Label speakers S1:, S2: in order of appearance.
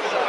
S1: Yeah.